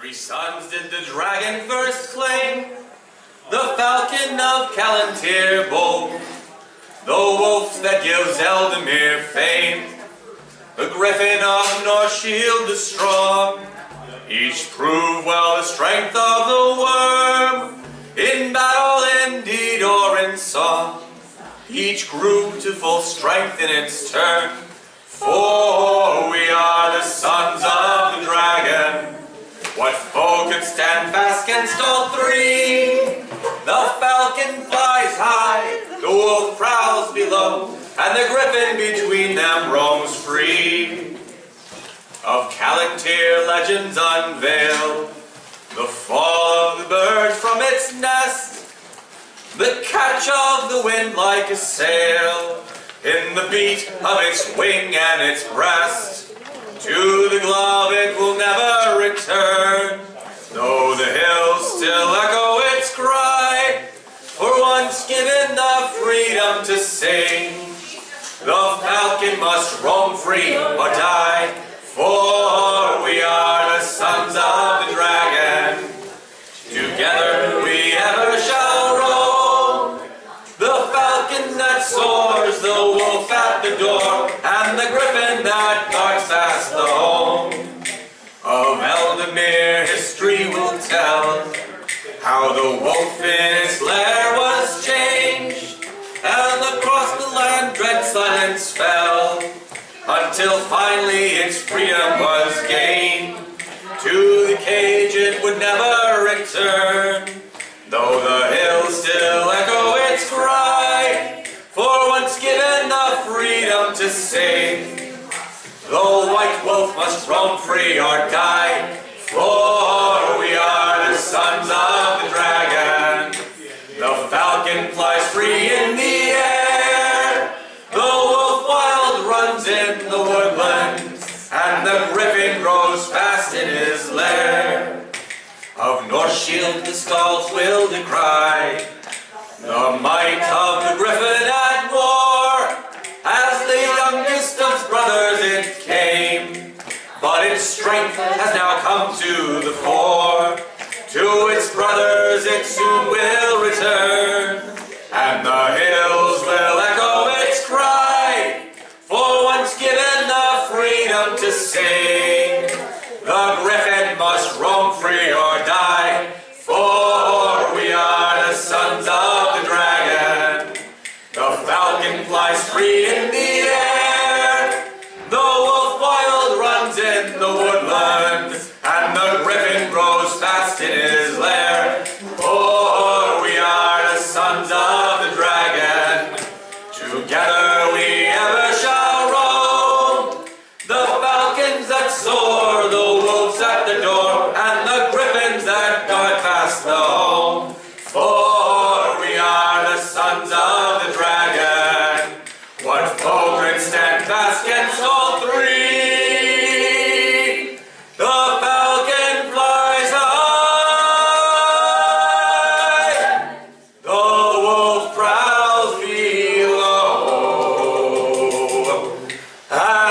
Three sons did the dragon first claim, the falcon of Calontir bold, the wolf that gives Ealdormere fame, the griffin of Northshield the strong. Each prove well the strength of the worm, in battle indeed or in song. Each grew to full strength in its turn, for we are the sons of the dragon. What foe can stand fast against all three? The falcon flies high, the wolf prowls below, and the griffin between them roams free. Of Calontir legends unveiled, the fall of the bird from its nest, the catch of the wind like a sail, in the beat of its wing and its breast. To once given the freedom to sing, the falcon must roam free or die. For we are the sons of the dragon. Together we ever shall roam. The falcon that soars, the wolf at the door, and the griffin that guards fast the home. Oh, of Ealdormere history will tell how the wolf in its freedom was gained. To the cage it would never return, though the hills still echo its cry. For once given the freedom to sing, the white wolf must roam free or die. For we are the sons of the dragon. The falcon flies free in the Of Northshield the skulls will decry the might of the griffin at war. As the youngest of brothers it came, but its strength has now come to the fore. To its brothers it soon will return, and the hills will echo its cry. For once given the freedom to sing, the griffin must roam free runs in the below.